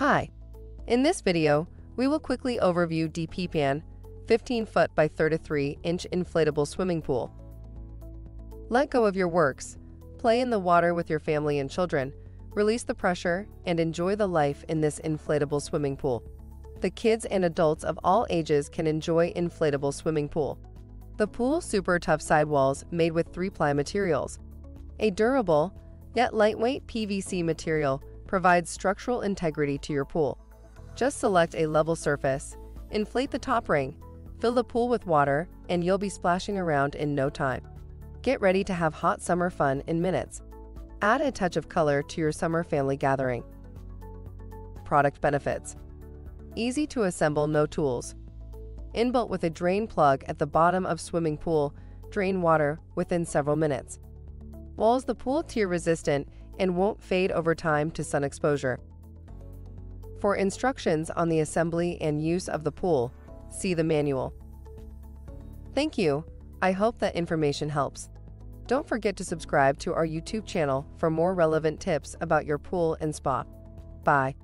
Hi. In this video, we will quickly overview DPPAN 15 foot by 33 inch inflatable swimming pool. Let go of your works, play in the water with your family and children, release the pressure, and enjoy the life in this inflatable swimming pool. The kids and adults of all ages can enjoy inflatable swimming pool. The pool super tough sidewalls made with 3-ply materials. A durable, yet lightweight PVC material provides structural integrity to your pool. Just select a level surface, inflate the top ring, fill the pool with water, and you'll be splashing around in no time. Get ready to have hot summer fun in minutes. Add a touch of color to your summer family gathering. Product benefits Easy to assemble, no tools. Inbuilt with a drain plug at the bottom of swimming pool, drain water within several minutes. Walls the pool tear resistant and won't fade over time to sun exposure. For instructions on the assembly and use of the pool, see the manual. Thank you. I hope that information helps. Don't forget to subscribe to our YouTube channel for more relevant tips about your pool and spa. Bye.